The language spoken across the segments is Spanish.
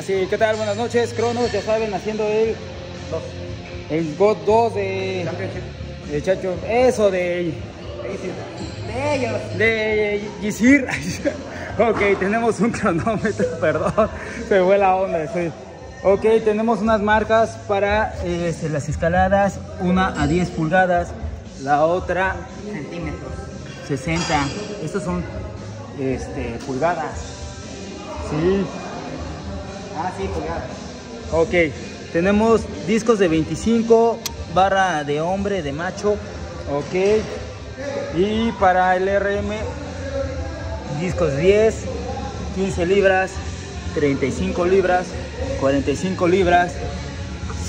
Así, ¿qué tal? Buenas noches, Cronos, ya saben, haciendo el, el God 2 de, de Chacho, eso de, De ellos. de Gisir. ok, tenemos un cronómetro, perdón, se fue la onda. estoy- Ok, tenemos unas marcas para este, las escaladas, una a 10 pulgadas, la otra Centímetros. 60. Estos son este, pulgadas. Sí. Ah, sí, pulgadas. Ok, tenemos discos de 25, barra de hombre, de macho. Ok. Y para el RM, discos 10, 15 libras, 35 libras, 45 libras,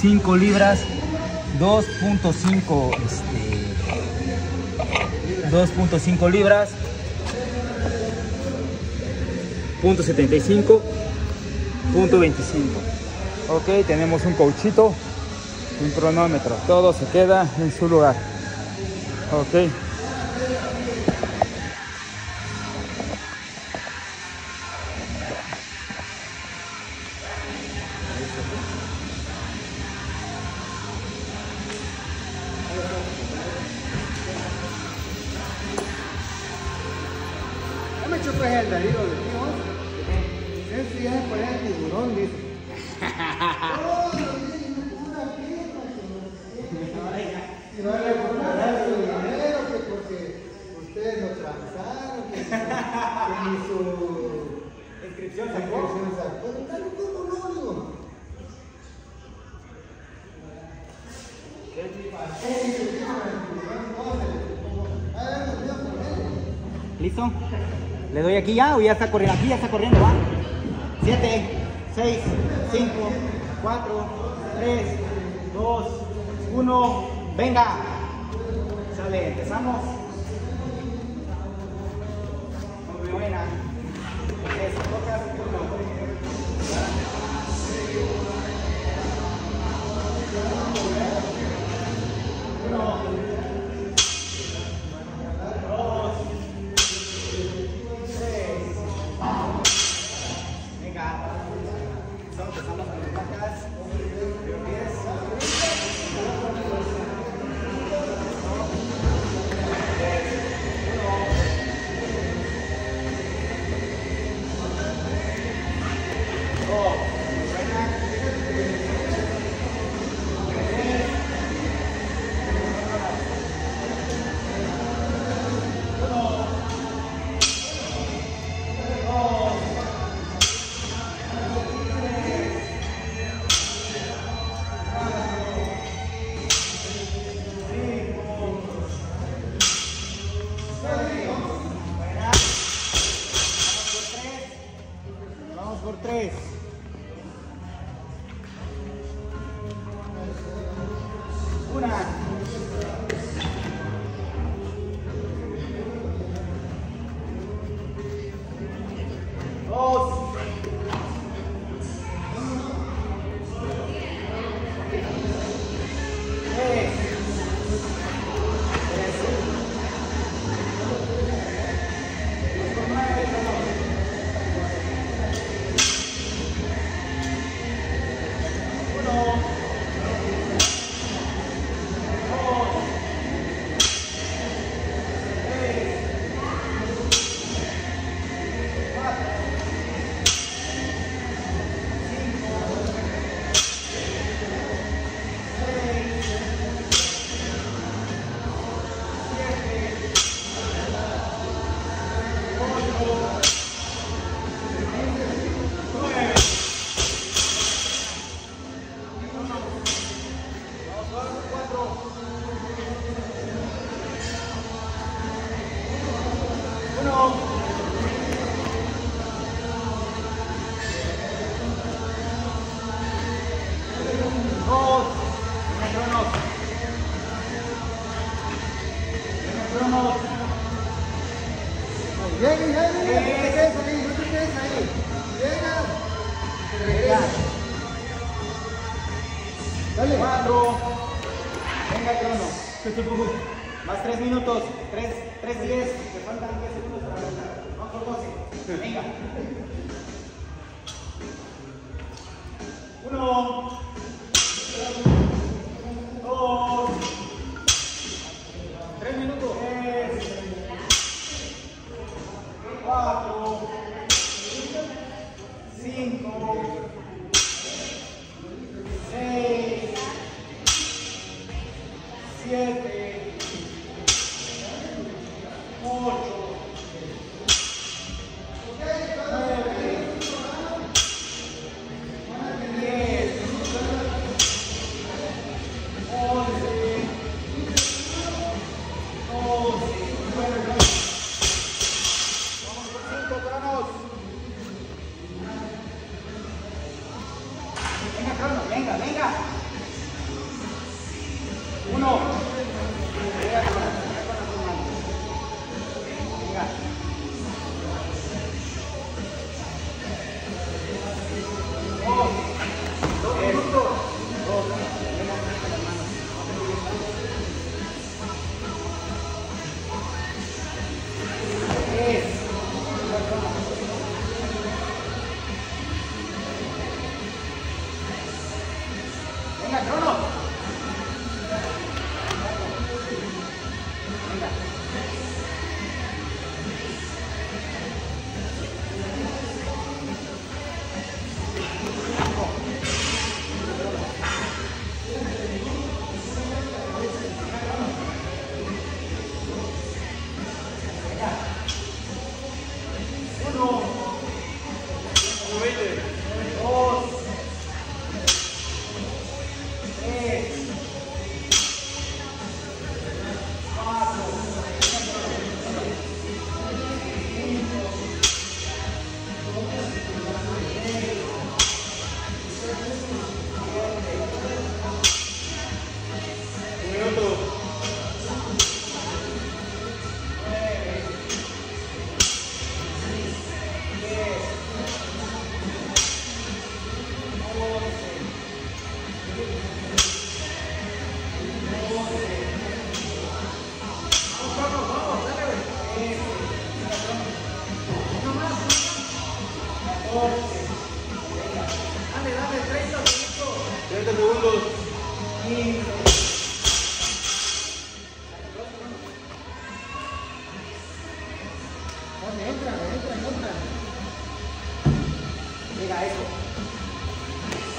5 libras, 2.5 este, 2.5 libras, punto 75, punto 25. Ok, tenemos un cochito, un cronómetro, todo se queda en su lugar. Ok. Y va a recuperar su dinero, que porque ustedes lo transaron, que, que ni su Inscripción sacó. ¿cómo no, digo? ¿Listo? ¿Le doy aquí ya o ya está corriendo? Aquí ya está corriendo, ¿va? 7, 6, 5, 4, 3, 2, 1. ¡Venga! Sale, empezamos. Muy buena. Eso, uno. Dale. Cuatro. Venga, Cronos. Más tres minutos. Tres, tres diez. Te faltan diez segundos para empezar. Vamos por doce. Venga. Uno. 30 segundos. 15. Entra, entra, entra. Llega eso.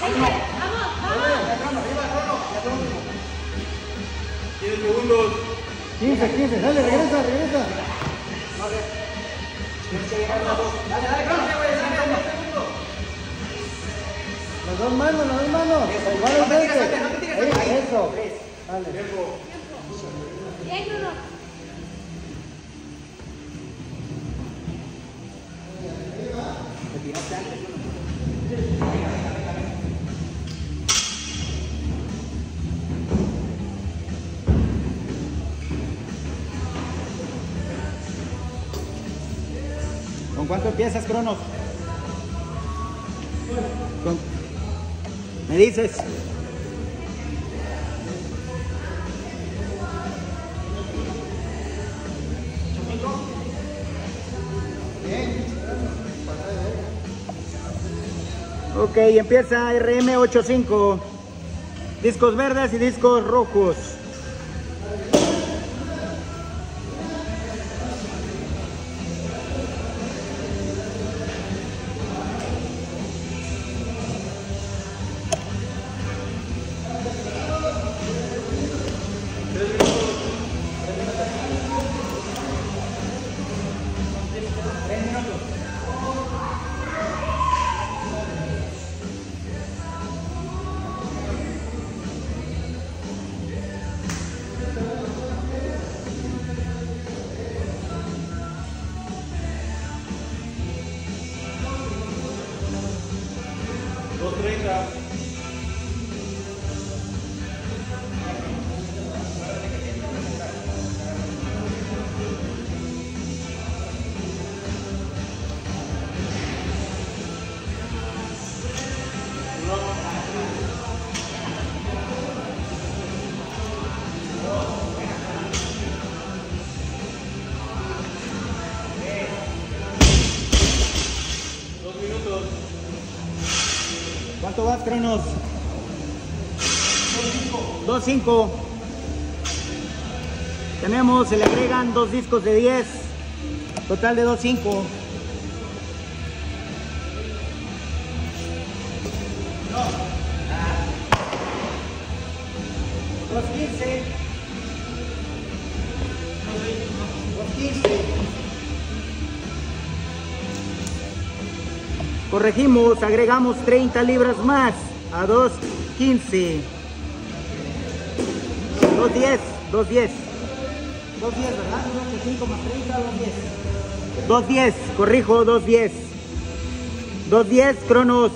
¡Vamos, vamos! Arriba, crono. Ya crono. 10 segundos. 15, 15, dale, regresa, regresa. Tienes que llegar a. Dale, dale, crono. Las dos manos, las dos manos. Eso, Igual no frente. no te. Eso. Tres. Dale. Tiempo. Bien, Bruno. Te tiraste antes, crono. ¿Con cuánto empiezas, Cronos? Con- ¿Me dices? Ok, empieza RM85. Discos verdes y discos rojos. Vou treinar. ¿Cuánto vas, Cronos? 2.5. Tenemos, se le agregan dos discos de 10. Total de 2.5. 2.15. 2.15. Corregimos, agregamos 30 libras más a 2.15. 2.10, 2.10. 2.10, ¿verdad? 5 más 30, 2.10. 2.10, corrijo, 2.10. 2.10, Cronos.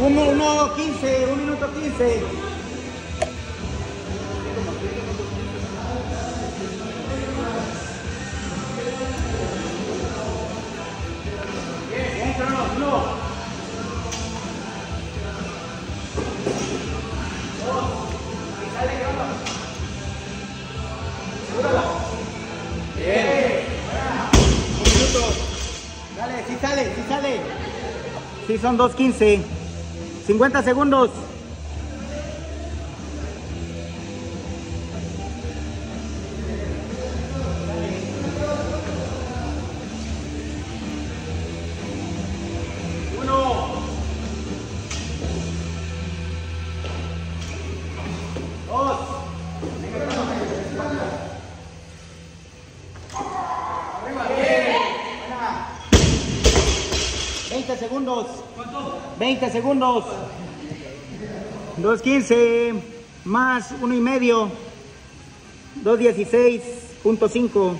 1, 1, 15, 1 minuto 15. Sí, son 2.15. 50 segundos. Segundos. ¿Cuánto? 20 segundos. 2.15 más uno y medio. 2.16.5.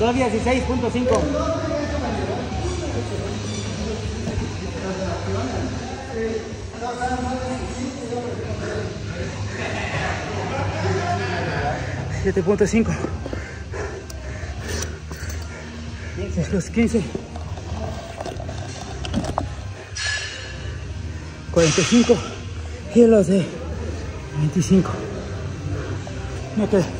Dos dieciséis punto cinco. Siete punto cinco. Los 15. 45 y los de 25. Me quedé.